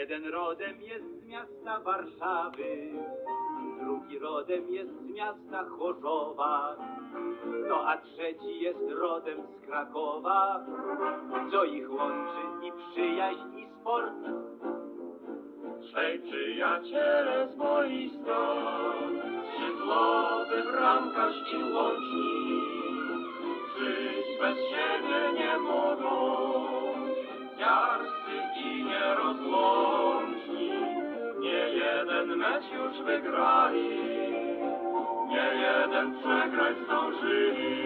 Jeden rodem jest z miasta Warszawy, drugi rodem jest z miasta Chorzowa, no a trzeci jest rodem z Krakowa, co ich łączy i przyjaźń i sport. Trzej przyjaciele z moich stron, skrzydłowy bramkarz i łącznik, żyć bez siebie nie mogą, mecz już wygrali, nie jeden przegrać zdążyli,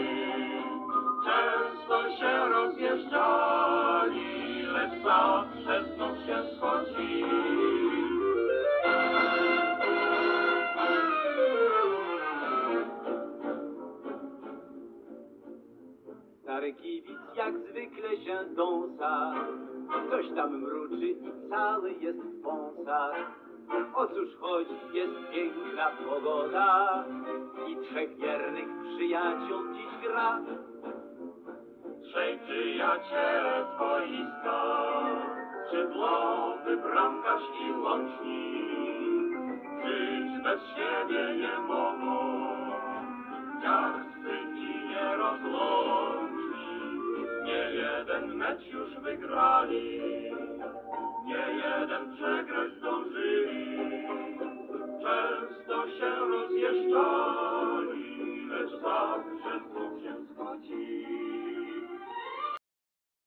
często się rozjeżdżali, lecz zawsze znów się schodzili. Stary kibic jak zwykle się dąsa, coś tam mruczy i cały jest w wąsach. O cóż chodzi, jest piękna pogoda i trzech wiernych przyjaciół dziś gra. Trzej przyjaciele z boiska, bramkarz i łącznik, żyć bez siebie nie mogą, dziarscy i nierozłączni, nie jeden mecz już wygrali,